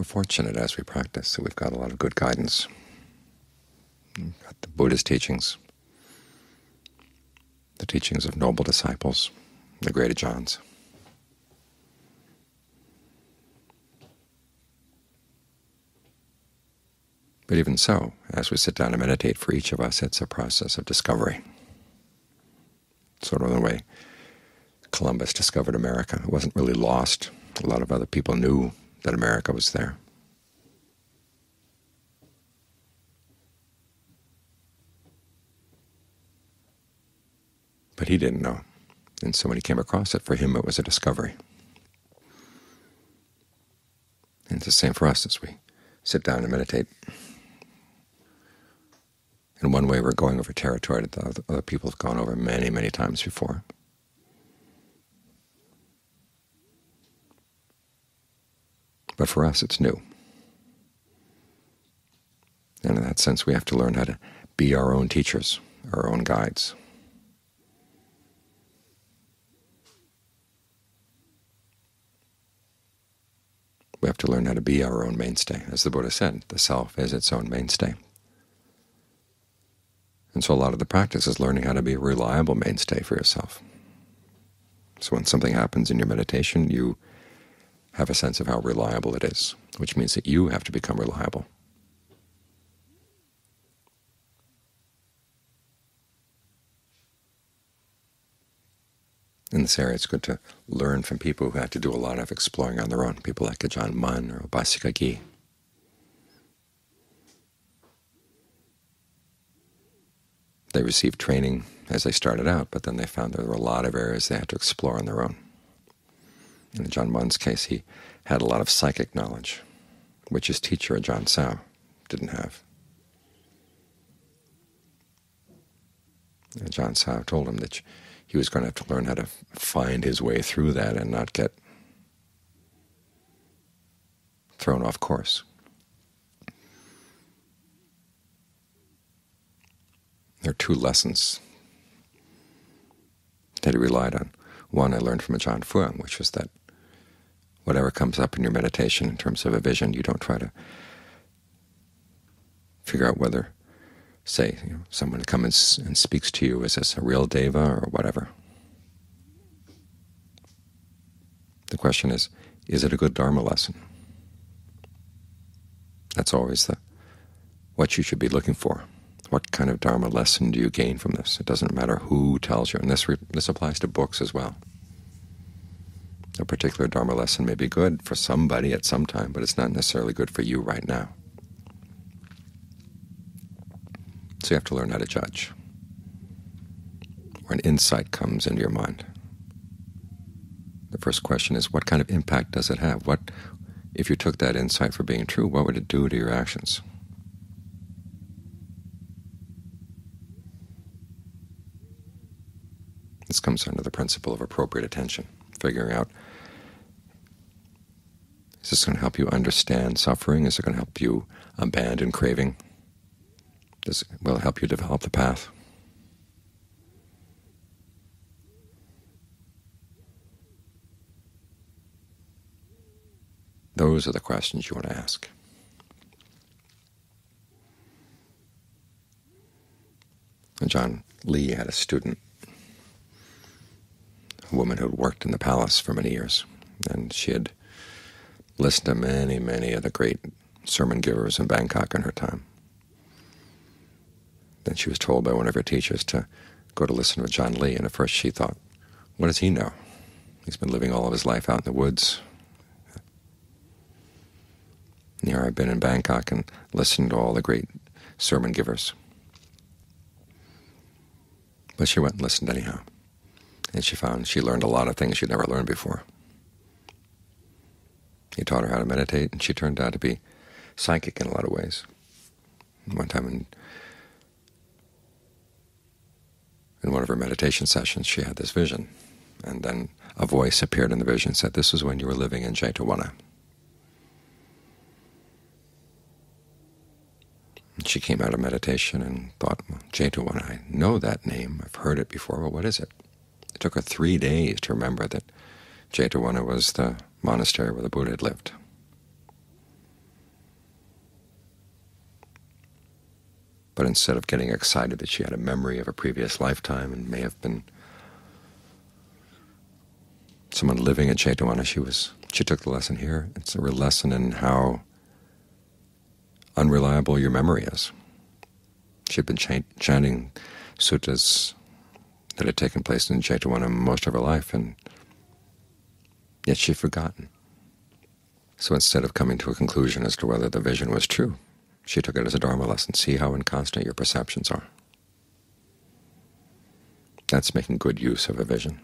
we're fortunate as we practice that we've got a lot of good guidance. We've got the Buddha's teachings, the teachings of noble disciples, the great ajaans. But even so, as we sit down and meditate, for each of us it's a process of discovery. Sort of the way Columbus discovered America. It wasn't really lost. A lot of other people knew that America was there. But he didn't know. And so when he came across it, for him it was a discovery. And it's the same for us as we sit down and meditate. In one way, we're going over territory that other people have gone over many, many times before. But for us, it's new. And in that sense, we have to learn how to be our own teachers, our own guides. We have to learn how to be our own mainstay. As the Buddha said, the self is its own mainstay. And so a lot of the practice is learning how to be a reliable mainstay for yourself. So when something happens in your meditation, you have a sense of how reliable it is, which means that you have to become reliable. In this area, it's good to learn from people who had to do a lot of exploring on their own, people like Ajahn Mun or Upasika Kee. They received training as they started out, but then they found there were a lot of areas they had to explore on their own. In Ajaan Mun's case, he had a lot of psychic knowledge, which his teacher, Ajaan Sao, didn't have. And Ajahn Sao told him that he was going to have to learn how to find his way through that and not get thrown off course. There are two lessons that he relied on. One I learned from Ajahn Fuang, which was that whatever comes up in your meditation in terms of a vision, you don't try to figure out whether, say, you know, someone comes and speaks to you, is this a real deva or whatever? The question is, is it a good Dharma lesson? That's always the what you should be looking for. What kind of Dharma lesson do you gain from this? It doesn't matter who tells you, and this, this applies to books as well. A particular Dharma lesson may be good for somebody at some time, but it's not necessarily good for you right now. So you have to learn how to judge. When an insight comes into your mind, the first question is, what kind of impact does it have? What, if you took that insight for being true, what would it do to your actions? This comes under the principle of appropriate attention, figuring out is this going to help you understand suffering? Is it going to help you abandon craving? This will help you develop the path? Those are the questions you want to ask. Ajaan Lee had a student woman who had worked in the palace for many years, and she had listened to many, many of the great sermon givers in Bangkok in her time. Then she was told by one of her teachers to go to listen to Ajaan Lee, and at first she thought, what does he know? He's been living all of his life out in the woods. And here I've been in Bangkok and listened to all the great sermon givers. But she went and listened anyhow and she found she learned a lot of things she'd never learned before. He taught her how to meditate, and she turned out to be psychic in a lot of ways. One time in, in one of her meditation sessions, she had this vision, and then a voice appeared in the vision and said, this was when you were living in. And she came out of meditation and thought, well, Jetavana, I know that name. I've heard it before. Well, what is it? It took her three days to remember that Jetavana was the monastery where the Buddha had lived. But instead of getting excited that she had a memory of a previous lifetime and may have been someone living at Jetavana, she was she took the lesson here. It's a real lesson in how unreliable your memory is. She had been chanting suttas that had taken place in Jetavana most of her life, and yet she'd forgotten. So instead of coming to a conclusion as to whether the vision was true, she took it as a Dharma lesson. See how inconstant your perceptions are. That's making good use of a vision.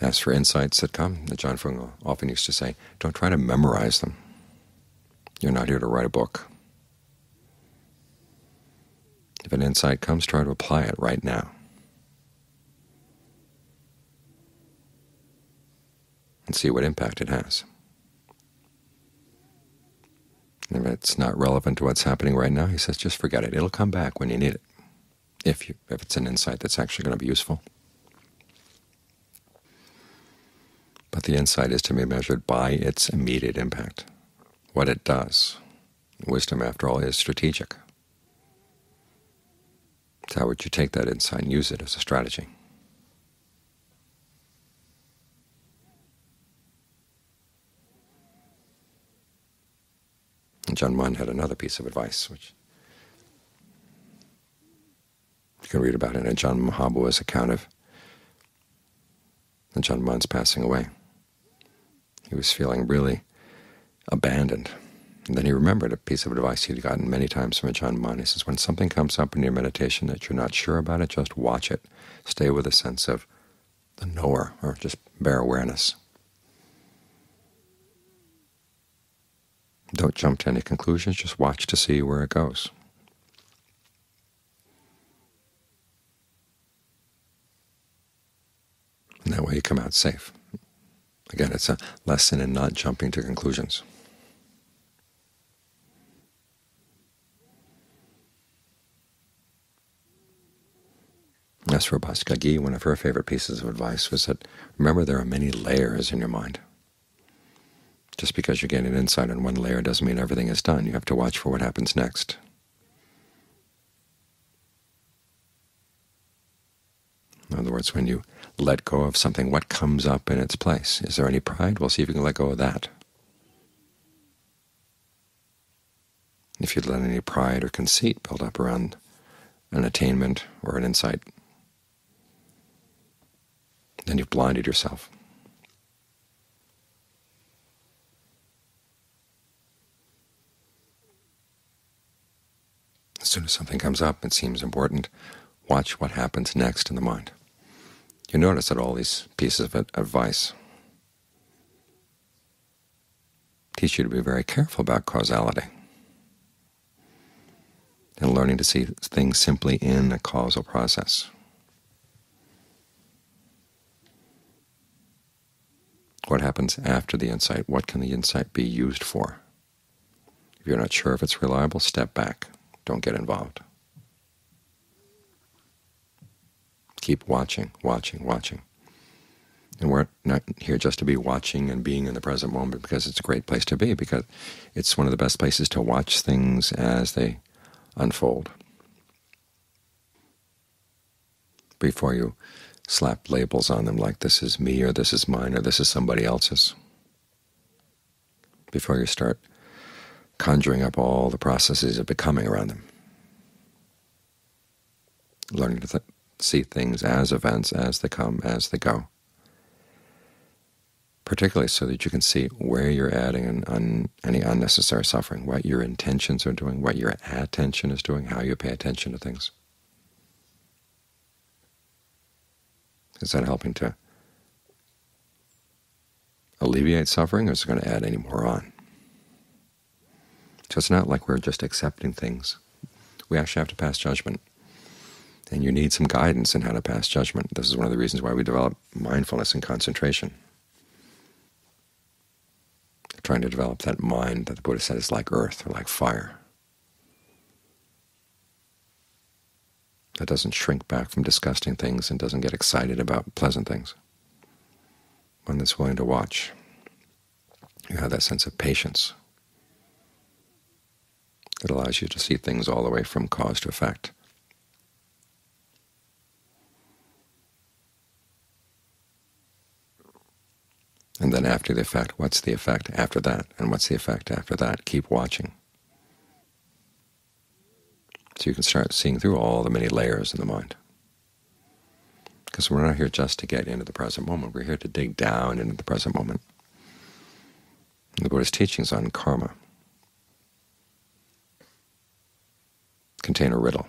As for insights that come, Ajaan Fuang often used to say, don't try to memorize them. You're not here to write a book. If an insight comes, try to apply it right now. And see what impact it has. If it's not relevant to what's happening right now, he says, just forget it. It'll come back when you need it, if, you, if it's an insight that's actually going to be useful. But the insight is to be measured by its immediate impact, what it does. Wisdom, after all, is strategic. So how would you take that insight and use it as a strategy? And Ajaan Mun had another piece of advice, which you can read about in Ajaan Maha Boowa's account of Ajaan Mun's passing away. He was feeling really abandoned. And then he remembered a piece of advice he'd gotten many times from Ajaan Mun. He says, when something comes up in your meditation that you're not sure about it, just watch it. Stay with a sense of the knower, or just bare awareness. Don't jump to any conclusions, just watch to see where it goes. And that way you come out safe. Again, it's a lesson in not jumping to conclusions. For Upasika Kee, one of her favorite pieces of advice was that remember there are many layers in your mind. Just because you're getting insight on one layer doesn't mean everything is done. You have to watch for what happens next. In other words, when you let go of something, what comes up in its place? Is there any pride? We'll see if you can let go of that. If you let any pride or conceit build up around an attainment or an insight, then you've blinded yourself. As soon as something comes up and seems important, watch what happens next in the mind you notice that all these pieces of advice teach you to be very careful about causality and learning to see things simply in a causal process. What happens after the insight? What can the insight be used for? If you're not sure if it's reliable, step back. Don't get involved. keep watching, watching, watching. And we're not here just to be watching and being in the present moment because it's a great place to be, because it's one of the best places to watch things as they unfold. Before you slap labels on them like this is me or this is mine or this is somebody else's. Before you start conjuring up all the processes of becoming around them. Learning to see things as events, as they come, as they go, particularly so that you can see where you're adding an un, any unnecessary suffering, what your intentions are doing, what your attention is doing, how you pay attention to things. Is that helping to alleviate suffering, or is it going to add any more on? So it's not like we're just accepting things. We actually have to pass judgment and you need some guidance in how to pass judgment. This is one of the reasons why we develop mindfulness and concentration. Trying to develop that mind that the Buddha said is like earth or like fire. That doesn't shrink back from disgusting things and doesn't get excited about pleasant things. One that's willing to watch, You have that sense of patience. It allows you to see things all the way from cause to effect. And then after the effect, what's the effect after that? And what's the effect after that? Keep watching. So you can start seeing through all the many layers in the mind. Because we're not here just to get into the present moment. We're here to dig down into the present moment. And the Buddha's teachings on karma contain a riddle.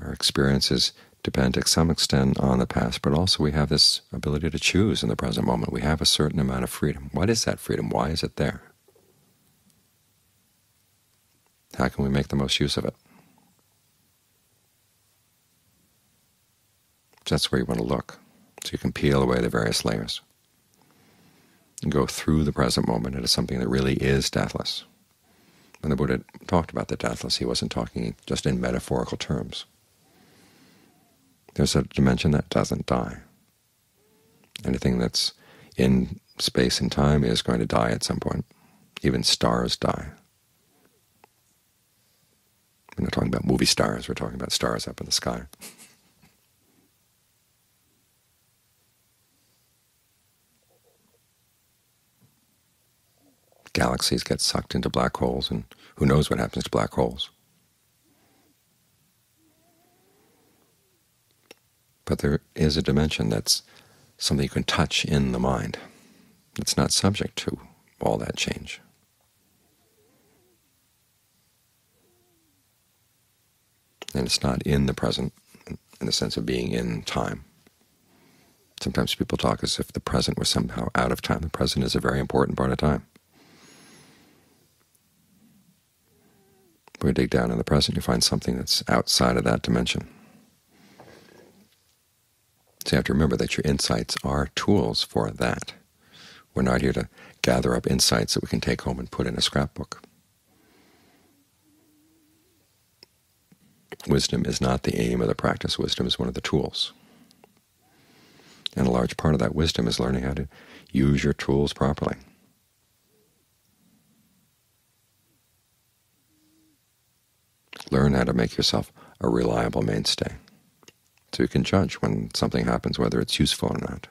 Our experiences depend to some extent on the past, but also we have this ability to choose in the present moment. We have a certain amount of freedom. What is that freedom? Why is it there? How can we make the most use of it? That's where you want to look, so you can peel away the various layers and go through the present moment into something that really is deathless. When the Buddha talked about the deathless, he wasn't talking just in metaphorical terms. There's a dimension that doesn't die. Anything that's in space and time is going to die at some point. Even stars die. We're not talking about movie stars, we're talking about stars up in the sky. Galaxies get sucked into black holes, and who knows what happens to black holes. But there is a dimension that's something you can touch in the mind. It's not subject to all that change. And it's not in the present in the sense of being in time. Sometimes people talk as if the present was somehow out of time. The present is a very important part of time. When you dig down in the present, you find something that's outside of that dimension. So you have to remember that your insights are tools for that. We're not here to gather up insights that we can take home and put in a scrapbook. Wisdom is not the aim of the practice. Wisdom is one of the tools. And a large part of that wisdom is learning how to use your tools properly. Learn how to make yourself a reliable mainstay so you can judge when something happens whether it's useful or not.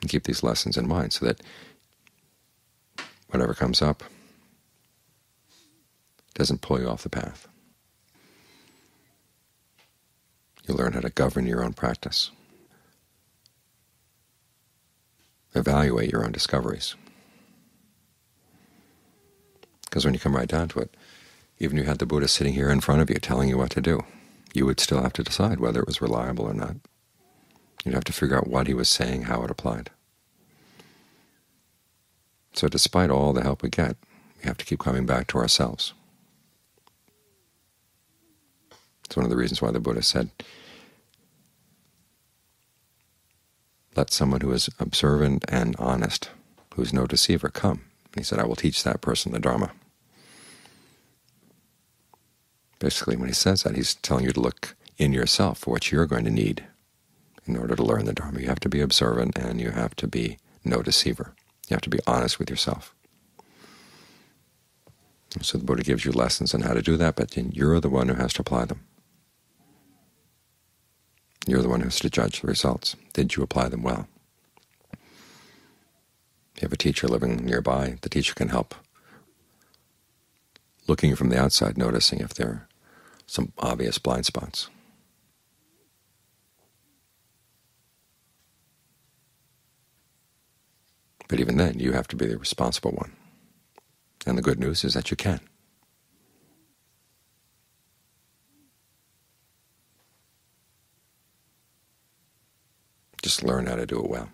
And keep these lessons in mind so that whatever comes up doesn't pull you off the path. You learn how to govern your own practice, evaluate your own discoveries. Because when you come right down to it, even if you had the Buddha sitting here in front of you telling you what to do, you would still have to decide whether it was reliable or not. You'd have to figure out what he was saying, how it applied. So despite all the help we get, we have to keep coming back to ourselves. It's one of the reasons why the Buddha said, let someone who is observant and honest, who is no deceiver, come. And he said, I will teach that person the Dharma. Basically, when he says that, he's telling you to look in yourself for what you're going to need in order to learn the Dharma. You have to be observant and you have to be no deceiver. You have to be honest with yourself. So the Buddha gives you lessons on how to do that, but then you're the one who has to apply them. You're the one who has to judge the results. Did you apply them well? If you have a teacher living nearby, the teacher can help looking from the outside, noticing if there are some obvious blind spots. But even then, you have to be the responsible one. And the good news is that you can. Just learn how to do it well.